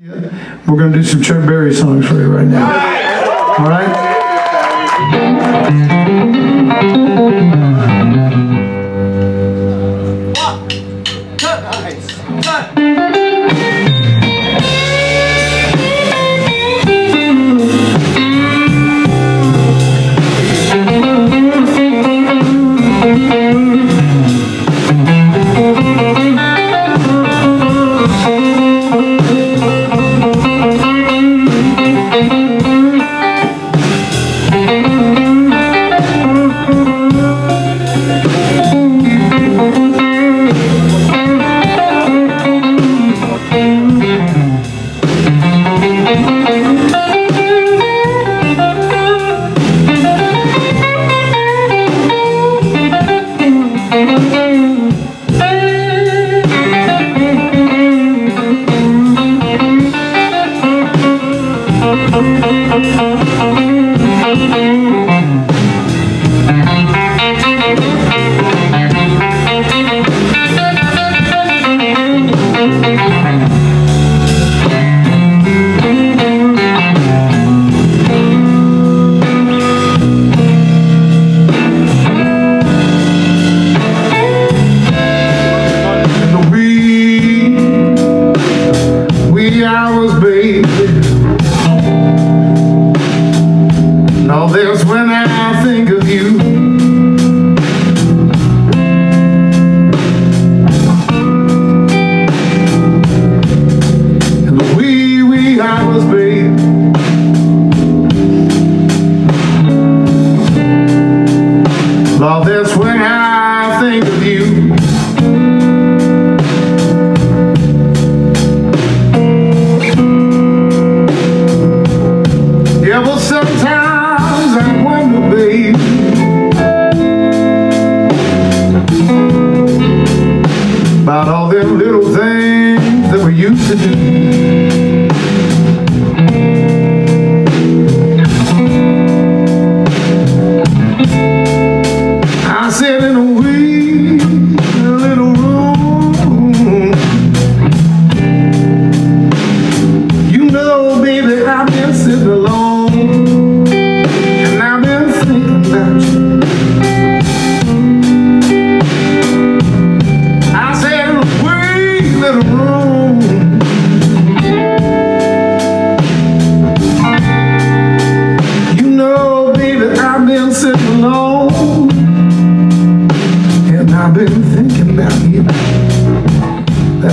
We're going to do some Chuck Berry songs for you right now. All right? One.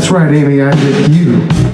That's right, Amy, I did you.